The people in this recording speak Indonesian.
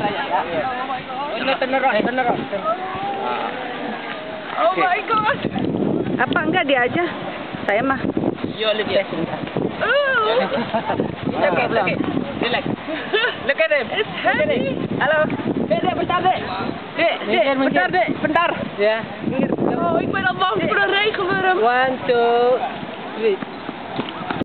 bentar aja. Ini beneran. Eh, ah. Oh my god. Apa enggak dia aja? Saya mah. Yo, lihat ya. Ooh. Look at, look at. Relax. Look at him. It's heavy. Halo. Dek, dek, bentar, dek. Dek, dek, bentar, dek. Bentar. Ya. Oh, ik ben al bang voor de regenworm. One, two, three.